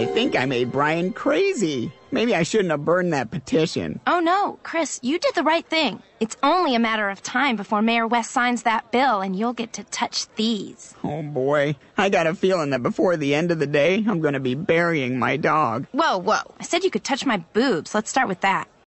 I think I made Brian crazy. Maybe I shouldn't have burned that petition. Oh no, Chris, you did the right thing. It's only a matter of time before Mayor West signs that bill and you'll get to touch these. Oh boy. I got a feeling that before the end of the day, I'm going to be burying my dog. Whoa, whoa. I said you could touch my boobs. Let's start with that.